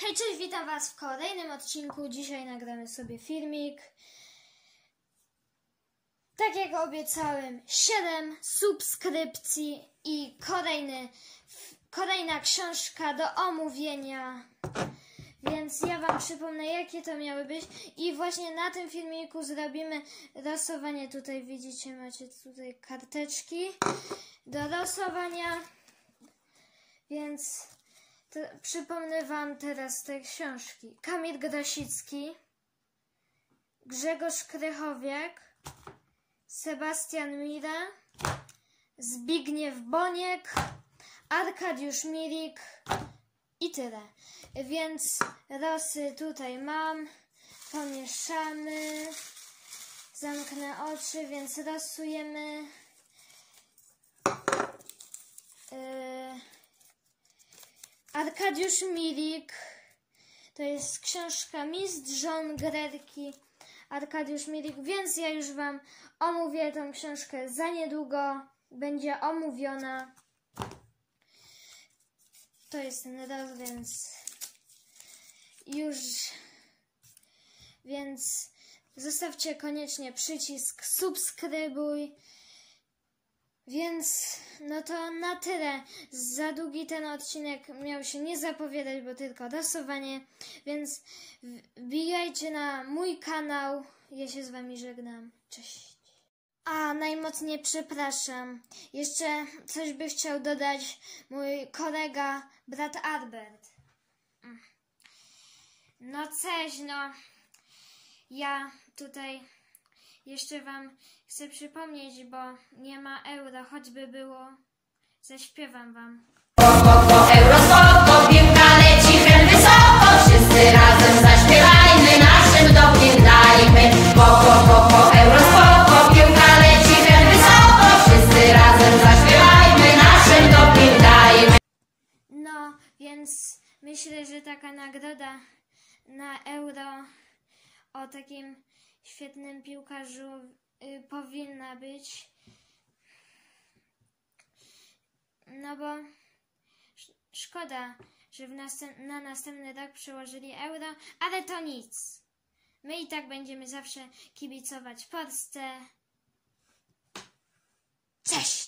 Hej, cześć, witam Was w kolejnym odcinku. Dzisiaj nagramy sobie filmik. Tak jak obiecałem, 7 subskrypcji i kolejny, kolejna książka do omówienia. Więc ja Wam przypomnę, jakie to miały być. I właśnie na tym filmiku zrobimy losowanie. Tutaj widzicie, macie tutaj karteczki do losowania. Więc to przypomnę Wam teraz te książki. Kamil Grosicki, Grzegorz Krychowiak, Sebastian Mira, Zbigniew Boniek, Arkadiusz Milik i tyle. Więc rosy tutaj mam, pomieszamy, zamknę oczy, więc losujemy. Arkadiusz Milik. To jest książka Mistrz Żon Grerki. Arkadiusz Milik, więc ja już Wam omówię tą książkę za niedługo. Będzie omówiona. To jest ten raz, więc już. Więc zostawcie koniecznie przycisk subskrybuj. Więc no to na tyle. Za długi ten odcinek miał się nie zapowiadać, bo tylko losowanie. Więc wbijajcie na mój kanał. Ja się z wami żegnam. Cześć. A najmocniej przepraszam. Jeszcze coś by chciał dodać mój kolega, brat Albert. No cześć, no. Ja tutaj jeszcze Wam chcę przypomnieć, bo nie ma euro, choćby było. Zaśpiewam Wam. Eurospoko, piłka leci hen wysoko, wszyscy razem zaśpiewajmy, naszym doping dajmy. Poko, poko, Eurospoko, piłka leci hen wysoko, wszyscy razem zaśpiewajmy, naszym doping dajmy. No, więc myślę, że taka nagroda na euro o takim świetnym piłkarzu y, powinna być. No bo sz- szkoda, że następ- na następny rok przełożyli euro, ale to nic. My i tak będziemy zawsze kibicować Polsce. Cześć!